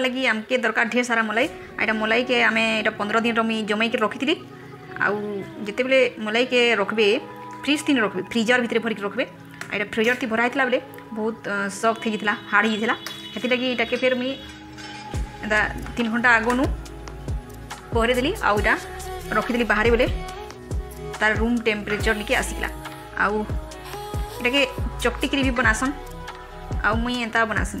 करवा लगी आमके दरकार ढेर सारा मलाई एटा मलाई के आम एटा पंद्रह दिन मुई जमैक रखी आउ जिते मलाई के रखबे फ्रिज थी रखबे फ्रिजर भितर भरिक रखे एटा फ्रिजर थी भरा होता बेले बहुत सख्त हो हार्ड होता से लगी यहाँ के फिर मुझे तीन घंटा आगनु पहरे देली आटा रखीदेली बाहर बोले तार रूम टेम्परेचर निके आसिकला आउ के चकटिकी भी बनासन आउ मुई एंता बनासन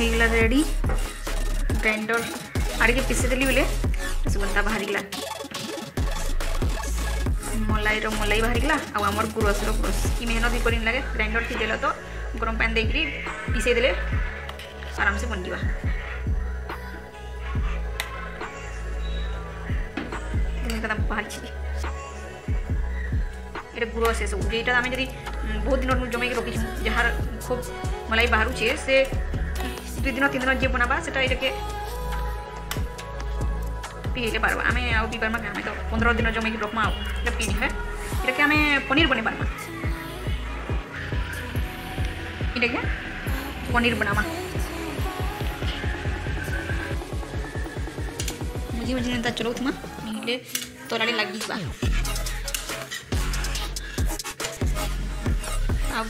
रेडी ग्राइंडर आड़े पिसेदेली बोले रसगुल्ला बाहर मलाई रलाई बाहर आम गुरस रुरस कि मेहनत भी करें लगे ग्राइंडर की देल तो गरम पानी देकर पिसेदेले आराम से बन जावा ये गुड़ से सब जेटा आम जब बहुत दिन जमे रखी जहाँ खूब मलाई बाहर से दुई दिन तीन दिन जी बनाबा से पीले पार्बा आम पी क्या तो पंद्रह दिन जमे रखमा पीनी है इटा पनीर बन पार्मा इटा के पनीर बनामा मुझे मुझे चलो चलाऊमा नीले तरा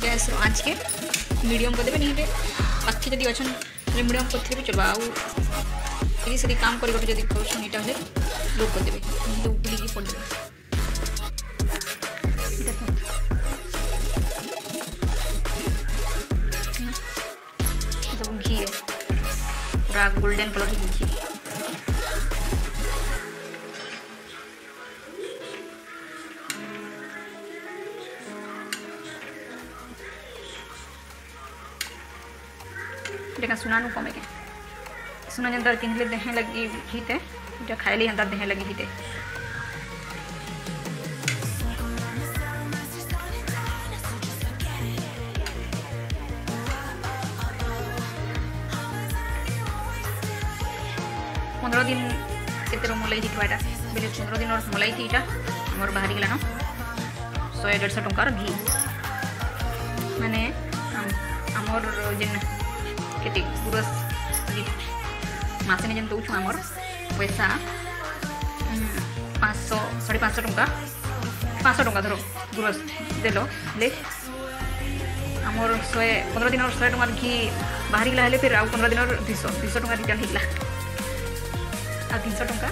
गैस आज के मीडियम कर देवे नहीं अच्छे जी अच्छा ରେମେଡ଼ି ଅନ୍ କରିଥିଲେ ବି ଚଳିବ ଆଉ ଏଇ ସେଠି କାମ କରିବାଠୁ ଯଦି କରୁଛନ୍ତି ଏଇଟା ହେଲେ ଲୋକ କରିଦେବେ ବୁଲିକି ପଡ଼ିଦେବେ घी है पूरा गोल्डन कलर की घी सुना सुनानु कमेगे सुनन अंदर किनले देहे लगी हिते जो खाइले अंदर देहे लगी हिते पंद्रह दिन के मोलाई थी बोले पंद्रह दिन मोलाई थी यहाँ आमर बाहरी गलान शहे देढ़श टकर घी मैंने आमर जेन que te puras más en tu último amor pues a paso sorry paso runga paso runga duro guros de lo le amor soe 15 দিনৰ 100 টকা কি বাহিৰ গিলা হলে ফিৰ আৰু 15 দিনৰ 200 200 টকা ৰিটাৰ্ণ হিগলা আৰু 300 টকা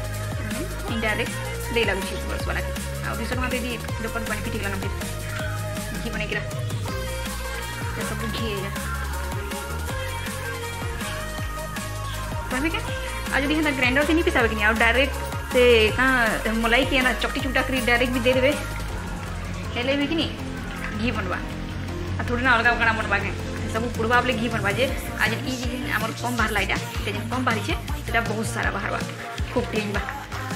ইনডাইৰেক্ট দেই লাগিছে বস বালাকে আৰু 200 টকা দি দোকান বাহিৰ ফিটিগলা নাম কি মানে কিলা সব ঘিয়ে କହିବେ କି ଆଉ ଯଦି ହେନ୍ତା ଗ୍ରାଇଣ୍ଡର ଥି ନି ପିସାବେ କି ନି ଆଉ ଡାଇରେକ୍ଟ ସେ କାଁ ମଲାଇକି ଏନ୍ତା ଚକଟି ଚୁଟା କରି ଡାଇରେକ୍ଟ ବି ଦେଇଦେବେ ହେଲେ ବି କି ନି ଘି ବନବା ଆଉ ଥୋଡ଼ି ନା ଅଲଗା କାଣା ବନବା କେଁ ସବୁ ପୁଡ଼ବା ବେଲେ ଘି ବନବା ଯେ ଆଉ ଯେନ୍ ଇ ଯେନ୍ ଆମର କମ୍ ବାହାରିଲା ଇଟା ସେ ଯେନ୍ କମ୍ ବାହାରିଛେ ସେଟା ବହୁତ ସାରା ବାହାରବା ଖୁବ୍ ଟେଞ୍ଜିବା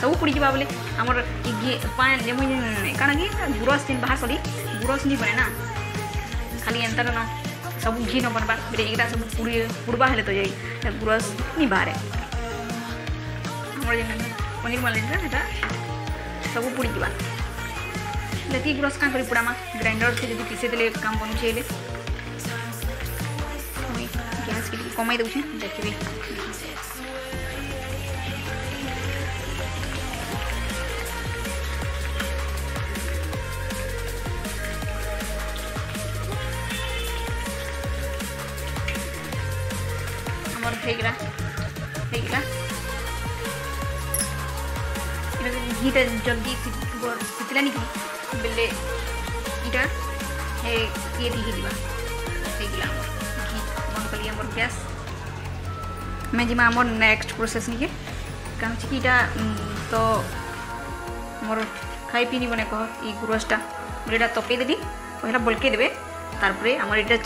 ସବୁ ପଡ଼ିଯିବା ବେଲେ ଆମର ଇ ଘି ପାନ୍ ଯେ ମୁଇଁ କାଣା କି ଗୁରସ୍ ଯେନ୍ ବାହାର କଲି ଗୁରସ୍ ନି ବନେ ନା ଖାଲି ଏନ୍ତାର ନା kamu gino mana bak beda ikhlas sama puri purba hal itu jadi dan puras ni bare orang jangan mani malin kan ada sabu puri jiwa es puras kan grinder se kam हेगला जल्दी bore कितना निकली बिल्ले gas मैं जी मामूर next process निके कहाँ ची तो मोर खाई पीनी बने कह ये गुरुस्टा मुझे इटा तोपे दे दी वो हिला तार परे अमार इटा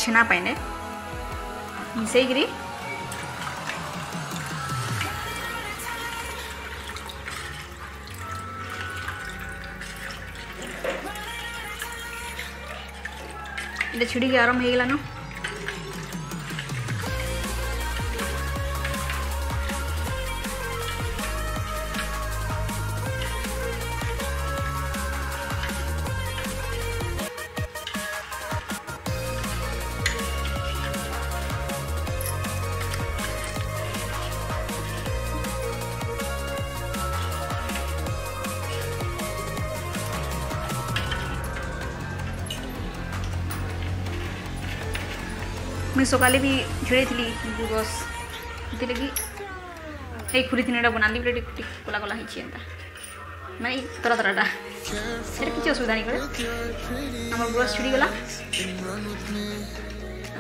இந்த சுடிகாரம் மேலனும் मी सकाळी बी झिळेली बस ସେଥିଲାଗି ଏଇ ଖୁରୀ ତିନିଟା ବନାଲି ବୋଲି ଟିକେ କୋଲା କୋଲା ହେଇଛି ଏନ୍ତା ମାନେ ଏଇ ତରା ତରାଟା ସେଟା କିଛି ଅସୁବିଧା ନାହିଁ କରେ ଆମର ବସ୍ ଛିଡ଼ିଗଲା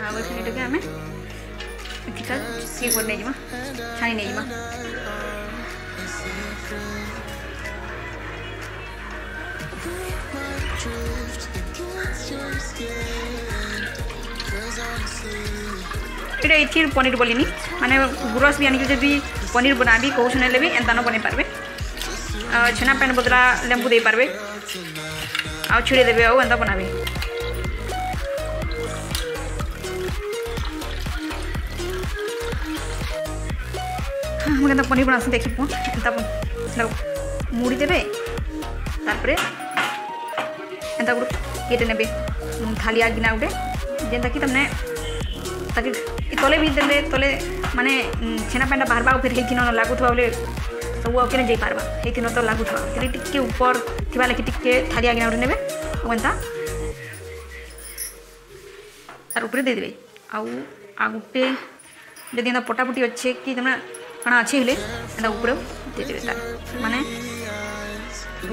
ଆଉ ଏଥିରେ ଟିକେ ଆମେ ଏଥିଟା ଇଏ କରି ନେଇଯିମା ଛାଣି ନେଇଯିମା Just get এটা ଏଥିରେ ପନିର ବୋଲିନି ମାନେ ଗ୍ରୋସ୍ ବି ଆଣିକି ଯଦି ପନିର ବନାବି କହୁଛୁ ନେଲେ ବି ଏନ୍ତାନ ବନେଇ ପାରିବେ ଆଉ ଛେନା ପାଣି ବଦଲା ଲେମ୍ବୁ ଦେଇପାରିବେ ଆଉ ଛିଡ଼େଇ ଦେବେ ଆଉ ଏନ୍ତା ବନାବେ ମୁଁ କେନ୍ତା ପନିର ବନାସି ଦେଖିବୁ ଏନ୍ତା ମୁଡ଼ି ଦେବେ ତାପରେ ଏନ୍ତା ଗୋଟେ ଇଏଟେ ନେବେ ଥାଲିଆ ଗିନା ଗୋଟେ ଯେନ୍ତାକି ତାମାନେ ତାକେ ତଲେ ବି ଦେଲେ ତଲେ ମାନେ ଛେନା ପାଣିଟା ବାହାରବା ଆଉ ଫେର୍ ହେଇଥିନ ଲାଗୁଥିବା ବୋଲେ ସବୁ ଆଉ କେନେ ଯାଇପାରବା ହେଇଥିନ ତ ଲାଗୁଥିବା ସେଥିରେ ଟିକେ ଉପର ଥିବା ଲାଗି ଟିକେ ଥାରି ଆଜ୍ଞା ଗୋଟେ ନେବେ ଆଉ ଏନ୍ତା ତାର ଉପରେ ଦେଇଦେବେ ଆଉ ଆଉ ଗୋଟେ ଯଦି ଏନ୍ତା ପଟାପୁଟି ଅଛେ କି ତମେ କାଣା ଅଛି ହେଲେ ଏନ୍ତା ଉପରେ ଦେଇଦେବେ ତାର ମାନେ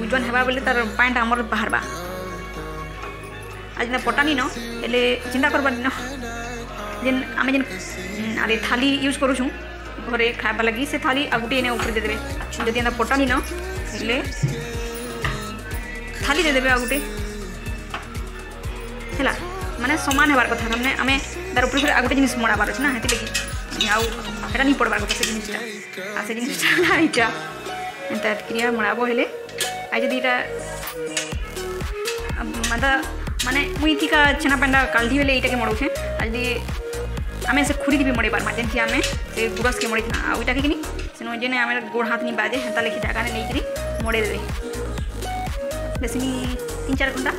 ଓଜନ ହେବା ବୋଲେ ତାର ପାଣିଟା ଆମର ବାହାରବା ଆଉ ଯେନ୍ତା ପଟାନିନ ହେଲେ ଚିନ୍ତା କରବାନି ନ जिन आम जिन आदि थाली यूज करुशु घर खाबा लगी से थाली आ गोटे ऊपर देदेवे जदि एना पटानी नीले थाली देदेवे आ गोटे है मानने सामान हबार कथ मैंने आम तार उपर आ गोटे जिन मड़ा बारे ना हेती लगे आटा नहीं पड़वार कथा से जिनटा से जिनटा क्रिया मड़ब हेले आ जी ये मानने मुई इतिका छेना पैंडा काल्ठी बेले ये मड़ाऊे आ आम से खुरी भी मड़े पार्मा जेन आम से गुरस के था आईटा कि जेन आम गोड़ हाथ नहीं बाजे हेता लेखि जगह नहीं मड़े दे बेस तीन चार घंटा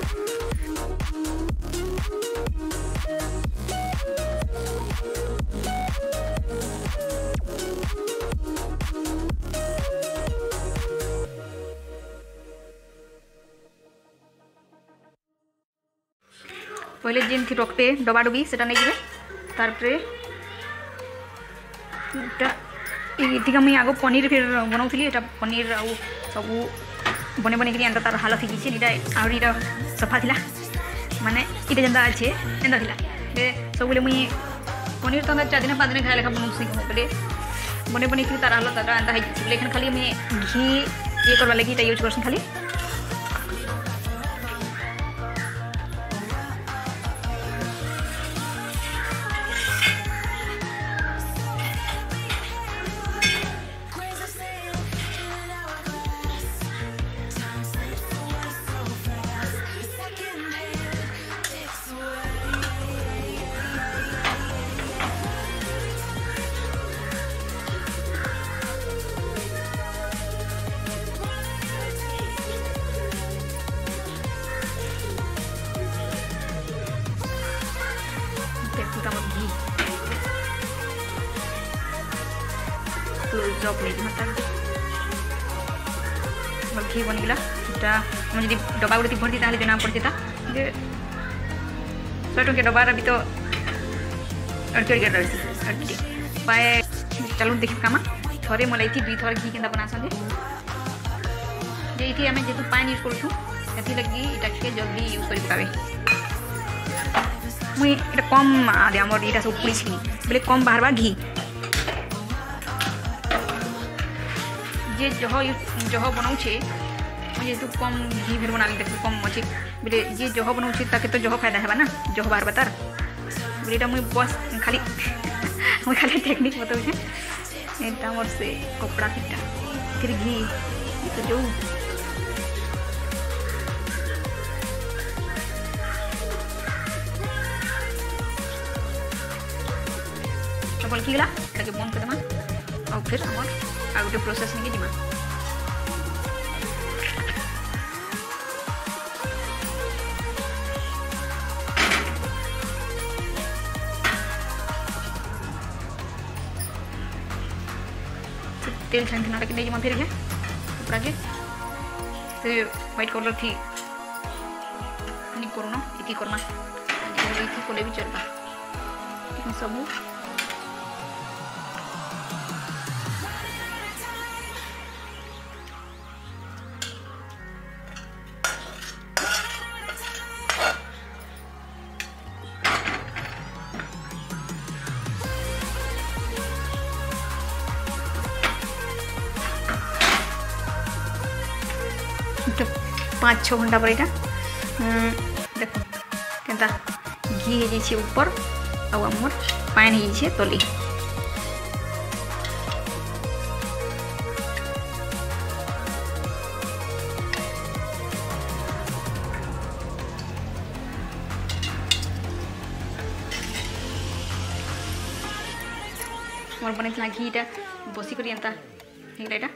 पहले जेन रक्टे डुबी से नहीं তারপরে এটা ଏଇଠିକି ମୁଇଁ ଆଗ ପନିର ଫିର୍ ବନାଉଥିଲି ଏଇଟା ପନିର ଆଉ ସବୁ ବନେଇ ବନେଇକିରି ଏନ୍ତା ତାର ହାଲ ଶିଖିଛି ଏଇଟା ଆହୁରି ଏଇଟା ସଫା ଥିଲା ମାନେ ଏଇଟା ଯେନ୍ତା ଅଛେ ଏନ୍ତା ଥିଲା ସବୁବେଳେ ମୁଇଁ ପନିର ତ ଚାରି ଦିନ ପାଞ୍ଚ ଦିନ ଖାଇ ଲେଖା ବନାଉସି ବୋଲେ ବନେଇ ବନେଇକିରି ତାର ହାଲ ତାର ଏନ୍ତା ହେଇଛି ବୋଲେ ଏଖାନ ଖାଲି ମୁଇଁ ଘି ଇଏ କରବାର୍ ଲାଗି ଏଇଟା ୟୁଜ୍ କରସି ଖାଲି ঘি বনিগলা এটা আমি যদি ডবা গুড়ি ভর্তি তাহলে জনা পড়তিতা যে শহে টঙ্কা ডবার বি তো অড়কি অড়কি রয়েছে অড়কি পায়ে চলুন দেখি কামা থরে মলা এটি দুই থর ঘি কেনা বনাসন যে এটি আমি যেহেতু পানি ইউজ করছু সেগি এটাকে জলদি ইউজ করে পাবে মুই এটা কম আমার এটা সব পুড়িছি বলে কম বাহার ঘি જે જહો જહો બનાવું છે যেহেতু কম ঘি ফের বানালে দেখবে কম অছে বলে যে জহ বানাউছে তাকে তো জহ ফায়দা হবা না জহ বাহার বাতার বলে এটা মুই বস খালি মুই খালি টেকনিক বতাউছে এটা আমার সে কপড়া ফিটা ফির ঘি তো যৌ সবল কি গলা এটাকে বন্ধ করে দেবা আর ফের আমার आगे तो प्रोसेस नहीं ଯିବା तेल छान ना नहीं जमा फिर है कपड़ा के तो व्हाइट कलर थी नहीं करना इतनी करना इतनी कोले भी चलना सब पाँच छः घंटा पर यहाँ देखो केंता घी हो जाइए ऊपर आमर पान हो जाइए तली ମୋର ବନେଇଥିଲା ଘିଟା ବସିକରି ଏନ୍ତା ହେଇଗଲା ଏଇଟା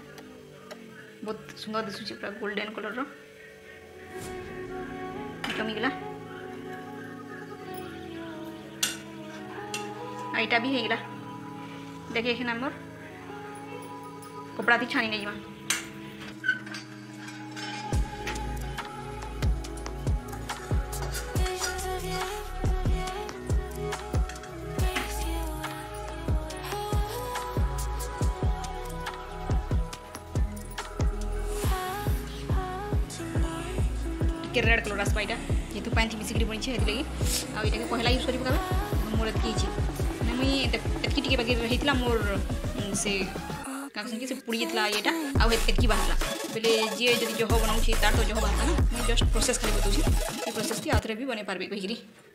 ବହୁତ ସୁନ୍ଦର ଦିଶୁଛି ପୁରା ଗୋଲ୍ଡେନ୍ କଲର୍ର মিগলা এইটা ବି ହେଇଗଲା ଦେଖି ଏଖେନ୍ ଆମର କପଡ଼ା ବି ଛାଣି ନେଇଯିମା टी रेड कलर आसपा यहाँ जेहतु पैंथ मिसिकी बनी है आईटा के पहला यूज करें मोर ये मुझे बागे मोर से से पुड़ी जाता ये आतक बाहर बोले जी जब जह बनाऊे तार तो जह बाहर ना मुझे जस्ट प्रोसेस खाली बताऊँ प्रोसेस की आउ थे भी बन पार्बे कहीकि